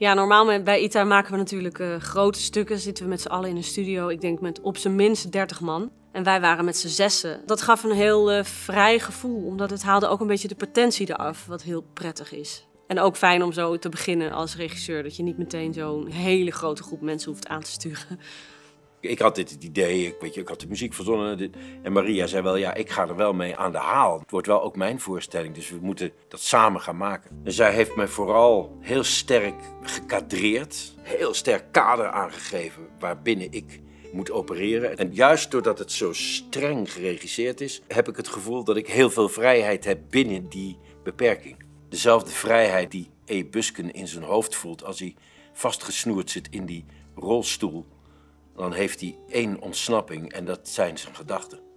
Ja, normaal bij ITA maken we natuurlijk uh, grote stukken. Zitten we met z'n allen in een studio. Ik denk met op zijn minst 30 man. En wij waren met z'n zessen. Dat gaf een heel uh, vrij gevoel, omdat het haalde ook een beetje de potentie eraf, wat heel prettig is. En ook fijn om zo te beginnen als regisseur, dat je niet meteen zo'n hele grote groep mensen hoeft aan te sturen. Ik had dit het idee, ik, weet je, ik had de muziek verzonnen. En Maria zei wel, ja, ik ga er wel mee aan de haal. Het wordt wel ook mijn voorstelling, dus we moeten dat samen gaan maken. En zij heeft mij vooral heel sterk gekadreerd, heel sterk kader aangegeven waarbinnen ik moet opereren. En juist doordat het zo streng geregisseerd is, heb ik het gevoel dat ik heel veel vrijheid heb binnen die beperking. Dezelfde vrijheid die E. Busken in zijn hoofd voelt als hij vastgesnoerd zit in die rolstoel dan heeft hij één ontsnapping en dat zijn zijn gedachten.